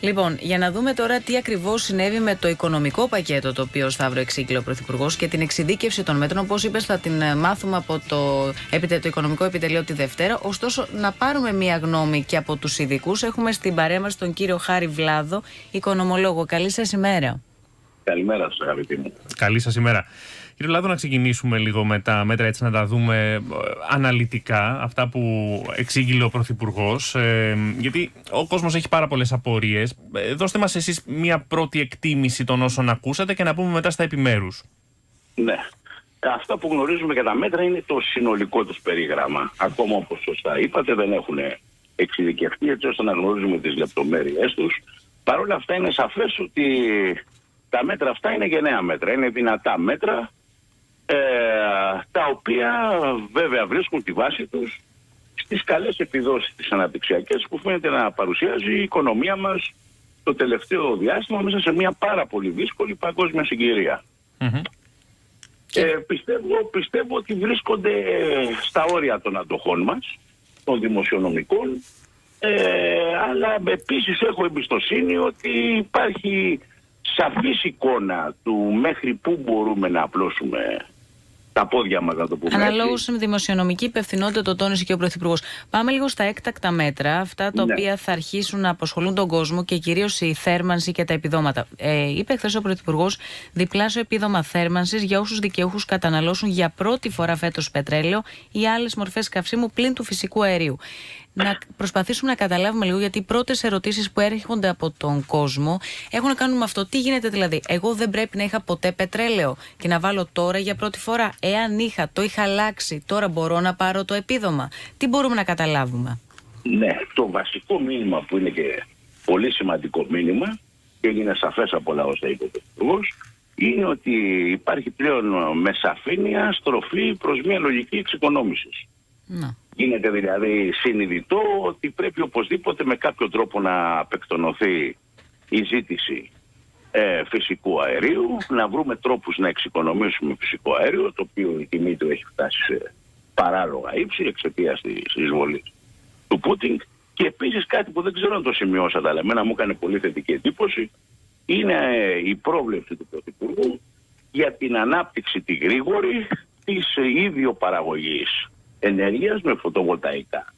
Λοιπόν, για να δούμε τώρα τι ακριβώς συνέβη με το οικονομικό πακέτο το οποίο Σταύρο εξήγηλε ο Πρωθυπουργός και την εξειδίκευση των μέτρων. Όπως είπες, θα την ε, μάθουμε από το, το Οικονομικό Επιτελείο τη Δευτέρα. Ωστόσο, να πάρουμε μία γνώμη και από τους ειδικούς. Έχουμε στην παρέμβαση τον κύριο Χάρη Βλάδο, οικονομολόγο. Καλή σας ημέρα. Καλημέρα σας, αγαπητοί μου. Καλή σας ημέρα. Κύριε Λάδο, να ξεκινήσουμε λίγο με τα μέτρα έτσι να τα δούμε ε, αναλυτικά, αυτά που εξήγηλε ο Πρωθυπουργός. Ε, γιατί ο κόσμος έχει πάρα πολλές απορίες. Ε, δώστε μας εσείς μία πρώτη εκτίμηση των όσων ακούσατε και να πούμε μετά στα επιμέρους. Ναι. Αυτά που γνωρίζουμε για τα μέτρα είναι το συνολικό τους περίγραμμα. Ακόμα όπως σωστά είπατε, δεν έχουν εξειδικευτεί έτσι ώστε να γνωρίζουμε τις λεπτομέρειές τους. Παρ' όλα αυτά είναι σαφές ότι τα μέτρα αυτά είναι γενναία μέτρα. Είναι δυνατά μέτρα ε, τα οποία βέβαια βρίσκουν τη βάση τους στις καλές επιδόσεις της αναπτυξιακές που φαίνεται να παρουσιάζει η οικονομία μας το τελευταίο διάστημα μέσα σε μια πάρα πολύ δύσκολη παγκόσμια Ε, πιστεύω, πιστεύω ότι βρίσκονται στα όρια των αντοχών μας, των δημοσιονομικών, ε, αλλά επίσης έχω εμπιστοσύνη ότι υπάρχει σαφής εικόνα του μέχρι πού μπορούμε να απλώσουμε τα πόδια μας, να το πούμε. Αναλόγως με δημοσιονομική υπευθυνότητα, το τόνισε και ο Πρωθυπουργός. Πάμε λίγο στα έκτακτα μέτρα, αυτά τα ναι. οποία θα αρχίσουν να αποσχολούν τον κόσμο και κυρίως η θέρμανση και τα επιδόματα. Ε, είπε χθες ο Πρωθυπουργός διπλάσιο επίδομα θέρμανσης για όσους δικαιούχους καταναλώσουν για πρώτη φορά φέτος πετρέλαιο ή άλλες μορφές καυσίμου πλην του φυσικού αερίου να προσπαθήσουμε να καταλάβουμε λίγο, γιατί οι πρώτες ερωτήσεις που έρχονται από τον κόσμο έχουν να κάνουν με αυτό. Τι γίνεται δηλαδή, Εγώ δεν πρέπει να είχα ποτέ πετρέλαιο και να βάλω τώρα για πρώτη φορά. Εάν είχα, το είχα αλλάξει, τώρα μπορώ να πάρω το επίδομα. Τι μπορούμε να καταλάβουμε; Ναι, το βασικό μήνυμα που είναι και πολύ σημαντικό μήνυμα και έγινε σαφές από όλα όσα είπε ο Υπουργό, είναι ότι υπάρχει πλέον με σαφήνεια στροφή προς μια λογική εξοικονόμησης. Να. Γίνεται δηλαδή συνειδητό ότι πρέπει οπωσδήποτε με κάποιο τρόπο να απεκτονωθεί η ζήτηση ε, φυσικού αερίου, να βρούμε τρόπους να εξοικονομήσουμε φυσικό αέριο, το οποίο η τιμή του έχει φτάσει σε παράλογα ύψη εξαιτίας της εισβολής του Πούτινγκ. Και επίσης κάτι που δεν ξέρω αν το σημειώσατε, αλλά εμένα μου έκανε πολύ θετική εντύπωση, είναι ε, η πρόβλεψη του Πρωθυπουργού για την ανάπτυξη τη γρήγορη της ε, ίδιο παραγωγής ενέργειας με φωτοβολταϊκά.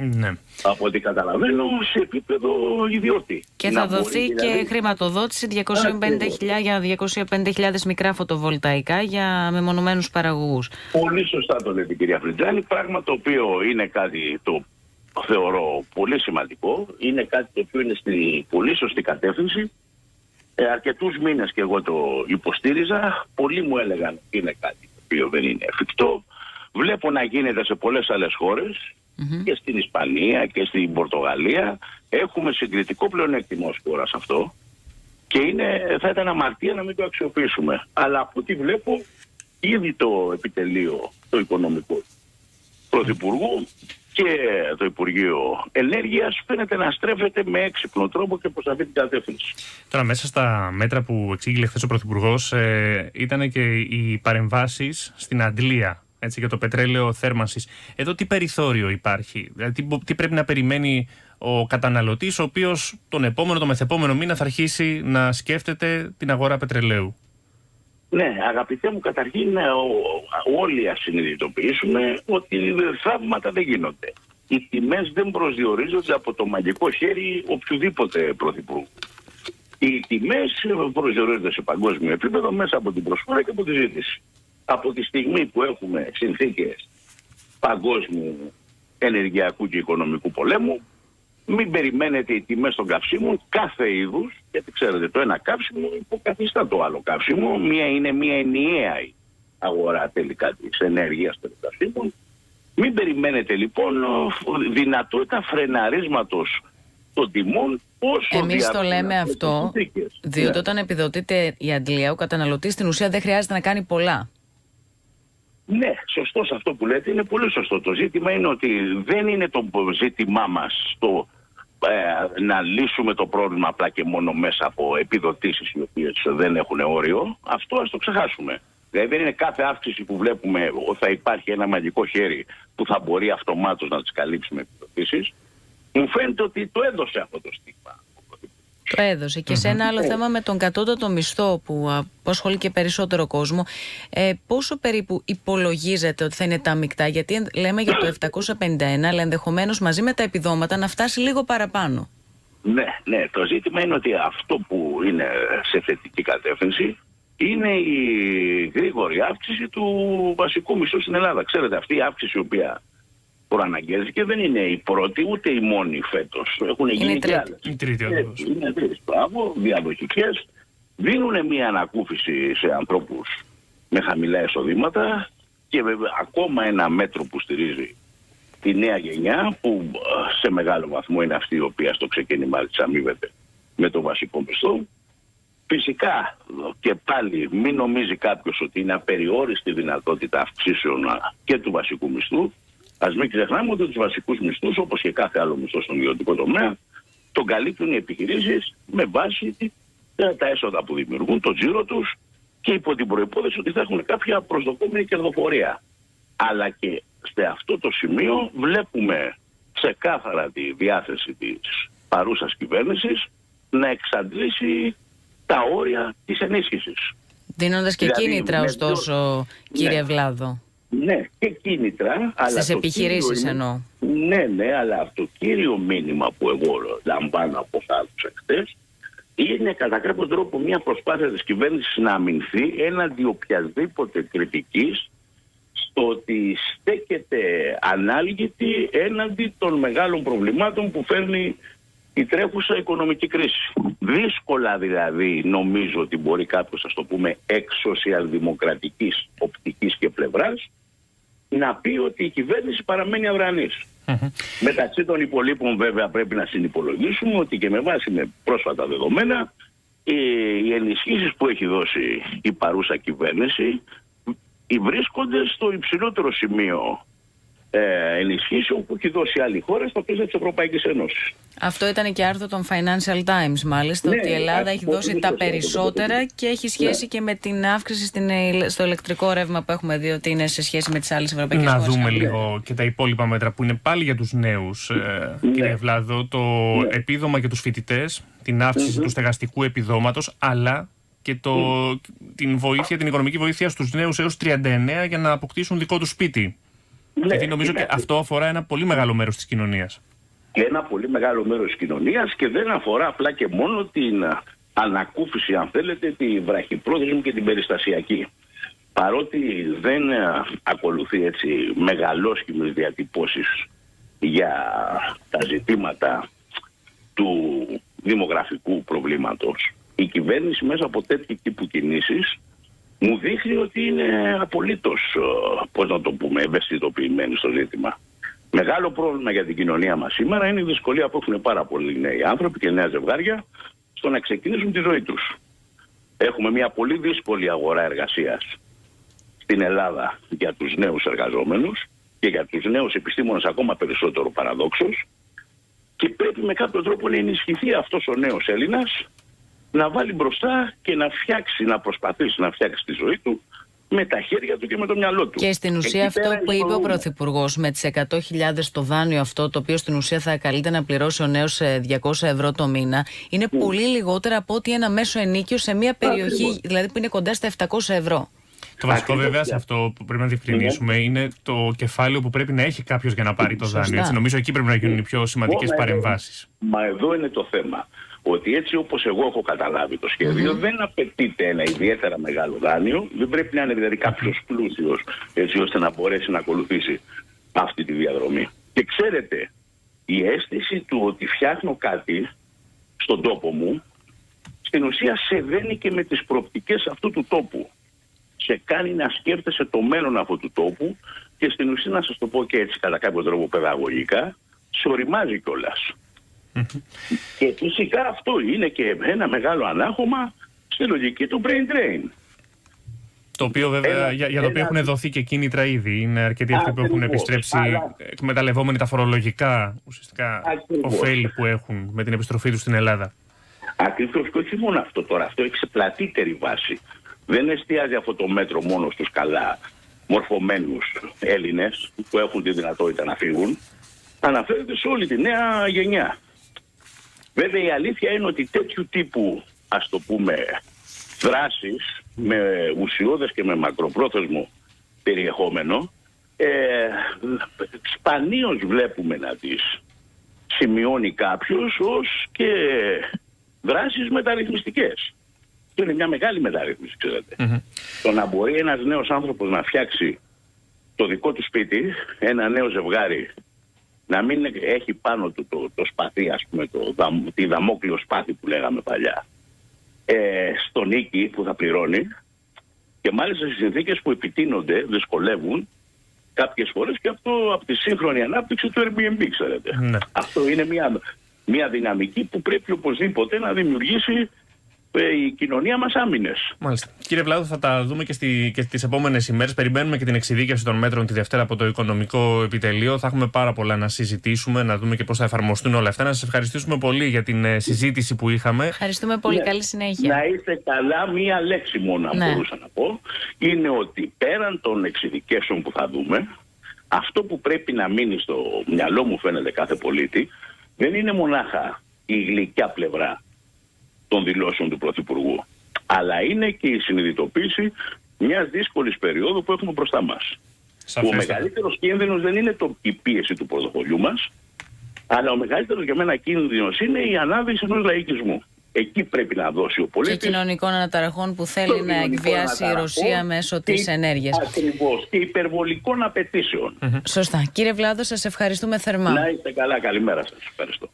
Ναι. Από ό,τι καταλαβαίνω σε επίπεδο ιδιώτη. Και θα δοθεί και δηλαδή... χρηματοδότηση 250.000 για 250.000 μικρά φωτοβολταϊκά για μεμονωμένους παραγωγούς. Πολύ σωστά το λέτε κυρία Φριτζάνη, πράγμα το οποίο είναι κάτι το θεωρώ πολύ σημαντικό, είναι κάτι το οποίο είναι στη πολύ σωστή κατεύθυνση. Ε, αρκετούς μήνες και εγώ το υποστήριζα, πολλοί μου έλεγαν ότι είναι κάτι το οποίο δεν είναι εφικτό. Βλέπω να γίνεται σε πολλές άλλες και στην Ισπανία και στην Πορτογαλία. Έχουμε συγκριτικό πλεονέκτημα ως χώρα σε αυτό και είναι, θα ήταν αμαρτία να μην το αξιοποιήσουμε. Αλλά από ό,τι βλέπω ήδη το επιτελείο το οικονομικό Πρωθυπουργού και το Υπουργείο Ενέργειας φαίνεται να στρέφεται με έξυπνο τρόπο και προς αυτή την κατεύθυνση. Τώρα μέσα στα μέτρα που εξήγηλε χθες ο Πρωθυπουργός ε, ήταν και οι παρεμβάσεις στην Αντλία έτσι, για το πετρέλαιο θέρμανσης. Εδώ τι περιθώριο υπάρχει, δηλαδή τι, πρέπει να περιμένει ο καταναλωτής ο οποίος τον επόμενο, τον μεθεπόμενο μήνα θα αρχίσει να σκέφτεται την αγορά πετρελαίου; Ναι, αγαπητέ μου, καταρχήν ε, όλοι ας συνειδητοποιήσουμε ότι θαύματα δεν γίνονται. Οι τιμές δεν προσδιορίζονται από το μαγικό χέρι οποιοδήποτε πρωθυπουργού. Οι τιμές προσδιορίζονται σε παγκόσμιο επίπεδο μέσα από την προσφορά και από τη ζήτηση από τη στιγμή που έχουμε συνθήκες παγκόσμιου ενεργειακού και οικονομικού πολέμου, μην περιμένετε οι τιμές των καυσίμων κάθε είδους, γιατί ξέρετε το ένα καύσιμο υποκαθιστά το άλλο καύσιμο, μία είναι μία ενιαία αγορά τελικά της ενέργειας των καυσίμων. Μην περιμένετε λοιπόν δυνατότητα φρεναρίσματος των τιμών όσο Εμείς το λέμε αυτό, διότι ναι. όταν επιδοτείται η αντλία, ο καταναλωτής στην ουσία δεν χρειάζεται να κάνει πολλά. Ναι, σωστό αυτό που λέτε, είναι πολύ σωστό. Το ζήτημα είναι ότι δεν είναι το ζήτημά μας το ε, να λύσουμε το πρόβλημα απλά και μόνο μέσα από επιδοτήσεις οι οποίες δεν έχουν όριο. Αυτό ας το ξεχάσουμε. Δηλαδή δεν είναι κάθε αύξηση που βλέπουμε ότι θα υπάρχει ένα μαγικό χέρι που θα μπορεί αυτομάτως να τις καλύψει με επιδοτήσεις. Μου φαίνεται ότι το έδωσε αυτό το στίγμα. Το έδωσε. Και σε ένα άλλο θέμα με τον κατώτατο μισθό που απασχολεί και περισσότερο κόσμο, ε, πόσο περίπου υπολογίζεται ότι θα είναι τα μεικτά, γιατί λέμε για το 751, αλλά ενδεχομένως μαζί με τα επιδόματα να φτάσει λίγο παραπάνω. Ναι, ναι. Το ζήτημα είναι ότι αυτό που είναι σε θετική κατεύθυνση είναι η γρήγορη αύξηση του βασικού μισθού στην Ελλάδα. Ξέρετε, αυτή η αύξηση η οποία προαναγγέλθηκε δεν είναι η πρώτη ούτε η μόνη φέτος. Έχουν γίνει και άλλες. Η τρίτη, Είναι τρίτη. Πράγμα, διαδοχικές. Δίνουν μια ανακούφιση σε ανθρώπους με χαμηλά εισοδήματα και βέβαια ακόμα ένα μέτρο που στηρίζει τη νέα γενιά που σε μεγάλο βαθμό είναι αυτή η οποία στο ξεκίνημα της αμείβεται με το βασικό μισθό. Φυσικά και πάλι μην νομίζει κάποιος ότι είναι απεριόριστη δυνατότητα αυξήσεων και του βασικού μισθού. Α μην ξεχνάμε ότι τους βασικούς μισθούς, όπως και κάθε άλλο μισθό στον ιδιωτικό τομέα, τον καλύπτουν οι επιχειρήσεις με βάση τα έσοδα που δημιουργούν, το τζίρο τους και υπό την προπόθεση ότι θα έχουν κάποια προσδοκόμενη κερδοφορία. Αλλά και σε αυτό το σημείο βλέπουμε ξεκάθαρα τη διάθεση της παρούσας κυβέρνησης να εξαντλήσει τα όρια της ενίσχυσης. Δίνοντας και δηλαδή, κίνητρα ωστόσο, κύριε ναι. Βλάδο. Ναι, και κίνητρα. Στις επιχειρήσεις εννοώ. Ναι, ναι, αλλά το κύριο μήνυμα που εγώ λαμβάνω από άλλου εχθές είναι κατά κάποιο τρόπο μια προσπάθεια της κυβέρνησης να αμυνθεί έναντι οποιασδήποτε κριτικής στο ότι στέκεται ανάλγητη έναντι των μεγάλων προβλημάτων που φέρνει η τρέχουσα οικονομική κρίση. Δύσκολα δηλαδή νομίζω ότι μπορεί κάποιος, ας το πούμε, εξωσιαλδημοκρατικής οπτικής και πλευράς να πει ότι η κυβέρνηση παραμένει Μεταξύ των υπολείπων βέβαια πρέπει να συνυπολογίσουμε ότι και με βάση με πρόσφατα δεδομένα οι ενισχύσεις που έχει δώσει η παρούσα κυβέρνηση βρίσκονται στο υψηλότερο σημείο ε, ενισχύσεων που έχει δώσει άλλη χώρα στα πλαίσια της Ευρωπαϊκής Ένωσης. Αυτό ήταν και άρθρο των Financial Times, μάλιστα, ναι, ότι η Ελλάδα έχει δώσει τα περισσότερα και έχει σχέση ναι. και με την αύξηση στην, στο ηλεκτρικό ρεύμα που έχουμε δει ότι είναι σε σχέση με τις άλλες ευρωπαϊκές χώρες. Να δούμε λίγο και τα υπόλοιπα μέτρα που είναι πάλι για τους νέους, ε, ναι. κύριε Βλάδο. Το ναι. επίδομα για τους φοιτητές, την αύξηση του στεγαστικού επιδόματος, αλλά και το, την βοήθεια, την οικονομική βοήθεια στους νέους έως 39 για να αποκτήσουν δικό τους σπίτι. Ναι, Γιατί νομίζω ότι αυτό αφορά ένα πολύ μεγάλο μέρος της κοινωνίας. Και ένα πολύ μεγάλο μέρος της κοινωνίας και δεν αφορά απλά και μόνο την ανακούφιση, αν θέλετε, τη βραχυπρόθεσμη και την περιστασιακή. Παρότι δεν ακολουθεί έτσι μεγαλόσχημες διατυπώσεις για τα ζητήματα του δημογραφικού προβλήματος, η κυβέρνηση μέσα από τέτοιου τύπου κινήσεις μου δείχνει ότι είναι απολύτως, ε, πώς να το πούμε, ευαισθητοποιημένη στο ζήτημα. Μεγάλο πρόβλημα για την κοινωνία μας σήμερα είναι η δυσκολία που έχουν πάρα πολλοί νέοι άνθρωποι και νέα ζευγάρια στο να ξεκινήσουν τη ζωή τους. Έχουμε μια πολύ δύσκολη αγορά εργασίας στην Ελλάδα για τους νέους εργαζόμενους και για τους νέους επιστήμονες ακόμα περισσότερο παραδόξως και πρέπει με κάποιο τρόπο να ενισχυθεί αυτός ο νέος Έλληνας να βάλει μπροστά και να φτιάξει, να προσπαθήσει να φτιάξει τη ζωή του με τα χέρια του και με το μυαλό του. Και στην ουσία αυτό που είπε ο Πρωθυπουργός με τις 100.000 το δάνειο αυτό, το οποίο στην ουσία θα καλείται να πληρώσει ο νέος 200 ευρώ το μήνα, είναι mm. πολύ λιγότερα από ότι ένα μέσο ενίκιο σε μια περιοχή, δηλαδή που είναι κοντά στα 700 ευρώ. Το βασικό βέβαια σε αυτό που πρέπει να διευκρινίσουμε ναι. είναι το κεφάλαιο που πρέπει να έχει κάποιος για να πάρει το δάνειο. Έτσι, νομίζω εκεί πρέπει να γίνουν οι πιο σημαντικές παρεμβάσεις. Μα εδώ είναι το θέμα ότι έτσι όπως εγώ έχω καταλάβει το σχέδιο δεν απαιτείται ένα ιδιαίτερα μεγάλο δάνειο, δεν πρέπει να είναι δηλαδή κάποιος πλούσιος έτσι ώστε να μπορέσει να ακολουθήσει αυτή τη διαδρομή. Και ξέρετε, η αίσθηση του ότι φτιάχνω κάτι στον τόπο μου, στην ουσία σε δένει και με τις προοπτικές αυτού του τόπου. Σε κάνει να σκέφτεσαι το μέλλον αυτού του τόπου και στην ουσία να σας το πω και έτσι κατά κάποιο τρόπο παιδαγωγικά, σε οριμάζει κιόλας. Και φυσικά αυτό είναι και ένα μεγάλο ανάχωμα στη λογική του brain drain. Το οποίο βέβαια, για, για το οποίο έχουν δοθεί και κίνητρα ήδη. Είναι αρκετοί αυτοί που έχουν επιστρέψει αλλά... εκμεταλλευόμενοι τα φορολογικά ουσιαστικά ωφέλη που έχουν με την επιστροφή τους στην Ελλάδα. Ακριβώς και όχι μόνο αυτό τώρα. Αυτό έχει σε πλατύτερη βάση. Δεν εστιάζει αυτό το μέτρο μόνο στους καλά μορφωμένους Έλληνες που έχουν τη δυνατότητα να φύγουν. Αναφέρεται σε όλη τη νέα γενιά. Βέβαια η αλήθεια είναι ότι τέτοιου τύπου, ας το πούμε, δράσεις με ουσιώδες και με μακροπρόθεσμο περιεχόμενο ε, σπανίως βλέπουμε να τις σημειώνει κάποιος ως και δράσεις μεταρρυθμιστικές. Αυτό είναι μια μεγάλη μεταρρύθμιση, Το να μπορεί ένας νέος άνθρωπος να φτιάξει το δικό του σπίτι, ένα νέο ζευγάρι, να μην έχει πάνω του το, το σπαθί, ας πούμε, το, τη δαμόκλειο σπάθη που λέγαμε παλιά, ε, στο νίκη που θα πληρώνει και μάλιστα στις συνθήκες που επιτείνονται, δυσκολεύουν κάποιες φορές και αυτό από τη σύγχρονη ανάπτυξη του Airbnb, ξέρετε. Ναι. Αυτό είναι μια, μια δυναμική που πρέπει οπωσδήποτε να δημιουργήσει ε, η κοινωνία μας άμυνες. Μάλιστα. Κύριε Βλάδο, θα τα δούμε και, στη, και τι επόμενες ημέρες. Περιμένουμε και την εξειδίκευση των μέτρων τη Δευτέρα από το Οικονομικό Επιτελείο. Θα έχουμε πάρα πολλά να συζητήσουμε, να δούμε και πώς θα εφαρμοστούν όλα αυτά. Να σας ευχαριστήσουμε πολύ για την ε, συζήτηση που είχαμε. Ευχαριστούμε πολύ. Ναι. Καλή συνέχεια. Να είστε καλά. Μία λέξη μόνο, αν ναι. μπορούσα να πω, είναι ότι πέραν των εξειδικεύσεων που θα δούμε, αυτό που πρέπει να μείνει στο μυαλό μου, φαίνεται κάθε πολίτη, δεν είναι μονάχα η γλυκιά πλευρά των δηλώσεων του Πρωθυπουργού. Αλλά είναι και η συνειδητοποίηση μιας δύσκολης περίοδου που έχουμε μπροστά μας. Ο μεγαλύτερος κίνδυνος δεν είναι το, η πίεση του πορτοφολιού μας, αλλά ο μεγαλύτερος για μένα κίνδυνος είναι η ανάδυση ενός λαϊκισμού. Εκεί πρέπει να δώσει ο πολίτης. Και κοινωνικών αναταραχών που θέλει να εκβιάσει η Ρωσία μέσω της ενέργειας. Ακριβώς. Και υπερβολικών απαιτήσεων. Σωστά. Κύριε Βλάδο, σας ευχαριστούμε θερμά. Να είστε καλά. Καλημέρα σας. Ευχαριστώ.